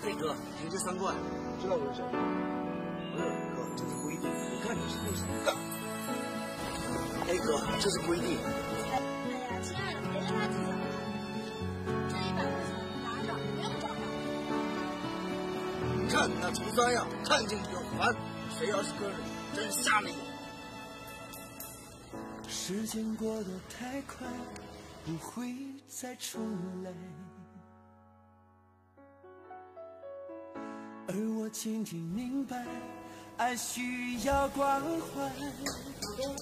哥，停车三块。知道多少？不是哥，这是规定，你看你是不是干？哎哥，这是规定。哎呀，亲爱的，别跟他计较了，这一百块钱拿着，不用找了。你看你那穷三样，看见就烦。谁要是跟着你，真瞎了眼。时间过得太快，不会再重来。而我渐渐明白，爱需要关怀。老公，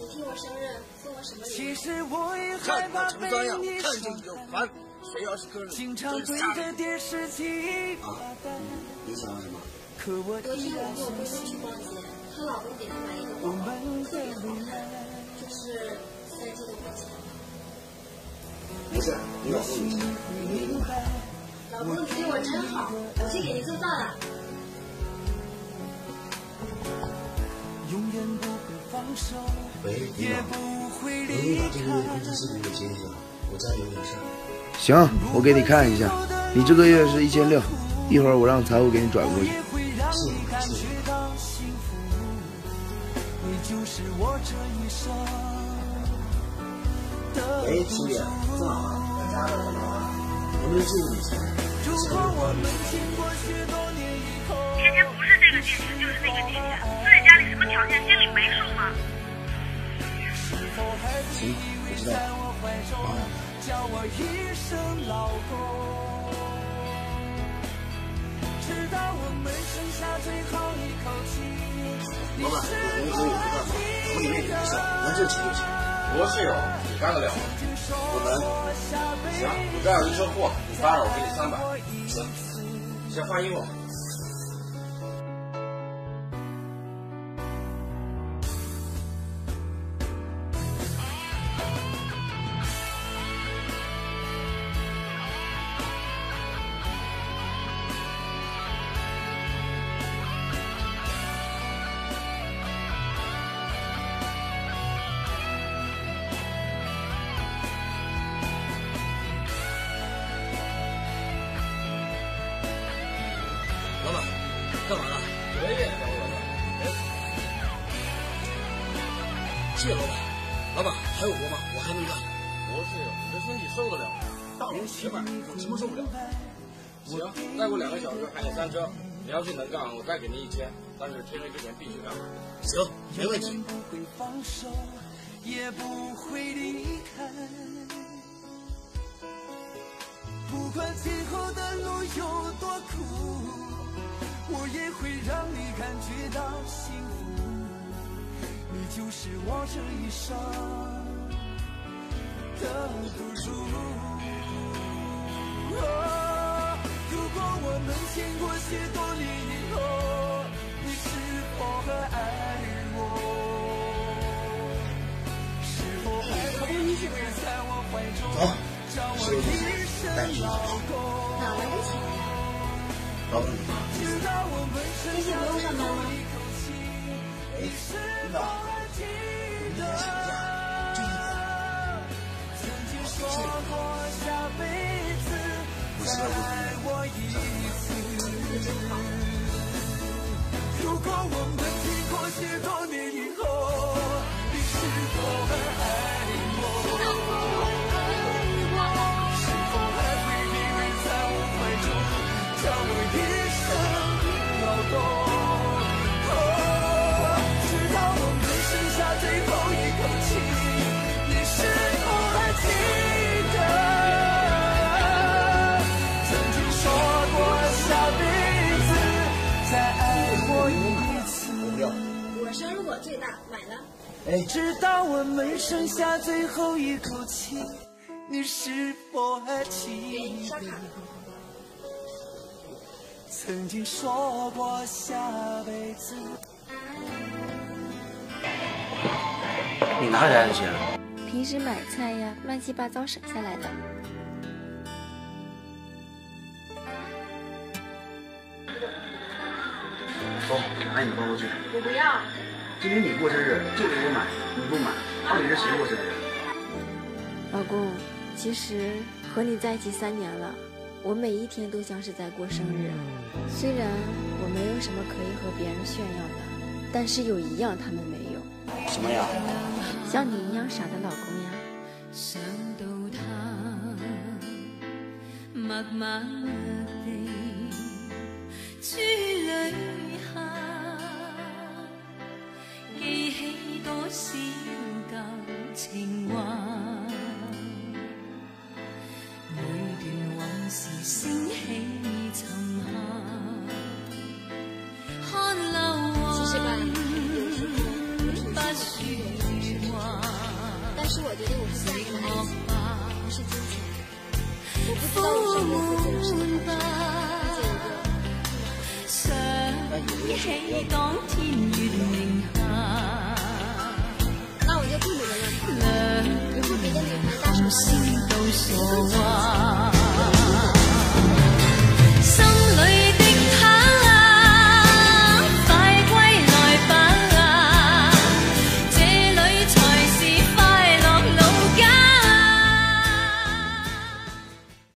你替我生日送我什么礼其物？实我也看害怕被你，看见伤你就害。烦。谁要是跟着你，经常对真瞎了眼。着电视机发呆，你想要什么？可我昨天我跟我闺蜜去逛街，她老公给她买一个我包特别好未看，来。就是三千多块钱。没事，你老公明白，老公，你对我真好，我去给你做饭了。永远不会放手，喂，你也，不会能不能离把这个月工开。资视频给接一下？我家有点事儿。行，我给你看一下，你这个月是一千六，一会儿我让财务给你转过去。也会让你感觉到幸福，你就是我这一生的喂，兄弟，正好啊，在家呢，不能借钱？如果我们经过许多年以后，天天不是这个坚持就是那个坚持，自己家里什么条件心里没数吗？是否还会依偎在我怀中，叫我一声老公？直到我们剩下最后一口气，你老板，是我同学有个干嘛？我里面有个事儿，咱这请不请？多室友，你干得了吗？我们行，你这样一车货，你发了我给你三百。行，先换衣服。干嘛呢？我也等我呢。谢谢老板。老板还有活吗？我还能干。不是，你这身体受得了吗？大老爷们儿，我承受不了。行，再过两个小时喊你三车。你要是能干，我再给你一千，但是天黑之前必须干。行，没问题。放手，也不会离开。不管今后的路有多苦，也会让你感觉到幸福。你就是我这一生的赌注。哦如果我们经过许多年以后，你是否还爱我？是否还会依偎在我怀中，叫我一声老公？哪来的钱？老板，直到我们剩下不用上班吗一口气，你是，否还记得，曾经说过下辈子再爱我一次？如果我们经过许多年以后，你是否还直到我们剩下最后一口气，你是否还记得？曾经说过下辈子。你哪里来的钱？平时买菜呀，乱七八糟省下来的。走，拿你的包包去。我不要。今天你过生日就给我买，你不买，到底是谁过生日？老公，其实和你在一起三年了，我每一天都像是在过生日。虽然我没有什么可以和别人炫耀的，但是有一样他们没有，什么呀？像你一样傻的老公呀。想到他默默地多少旧情话，每段往事升起沉下，看流其实吧，云不说话。但是我觉得我是在乎爱情，不是金钱。我不知道我上辈子做了什么好事，遇见一个想起當天月明心都向往